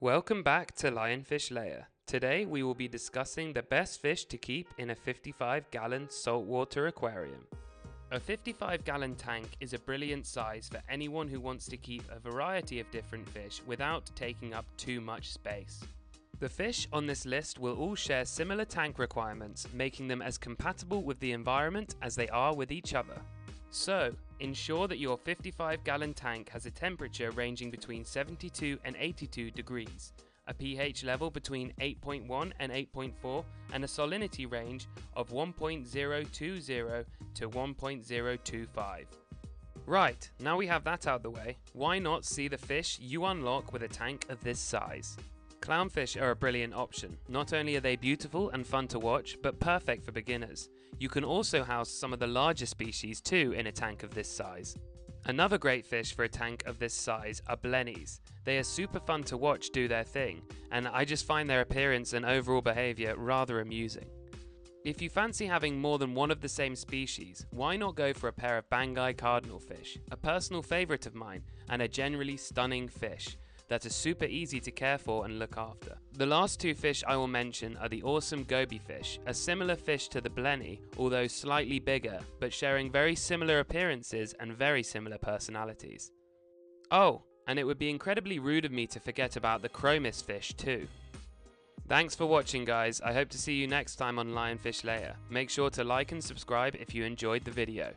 Welcome back to Lionfish Lair. Today we will be discussing the best fish to keep in a 55 gallon saltwater aquarium. A 55 gallon tank is a brilliant size for anyone who wants to keep a variety of different fish without taking up too much space. The fish on this list will all share similar tank requirements, making them as compatible with the environment as they are with each other. So, ensure that your 55 gallon tank has a temperature ranging between 72 and 82 degrees, a pH level between 8.1 and 8.4, and a salinity range of 1.020 to 1.025. Right, now we have that out the way, why not see the fish you unlock with a tank of this size? Clownfish are a brilliant option. Not only are they beautiful and fun to watch, but perfect for beginners. You can also house some of the larger species too in a tank of this size. Another great fish for a tank of this size are blennies. They are super fun to watch do their thing, and I just find their appearance and overall behaviour rather amusing. If you fancy having more than one of the same species, why not go for a pair of Banggai cardinalfish, a personal favourite of mine and a generally stunning fish that are super easy to care for and look after. The last two fish I will mention are the awesome goby fish, a similar fish to the blenny, although slightly bigger, but sharing very similar appearances and very similar personalities. Oh, and it would be incredibly rude of me to forget about the chromis fish too. Thanks for watching guys, I hope to see you next time on Lionfish Lair. Make sure to like and subscribe if you enjoyed the video.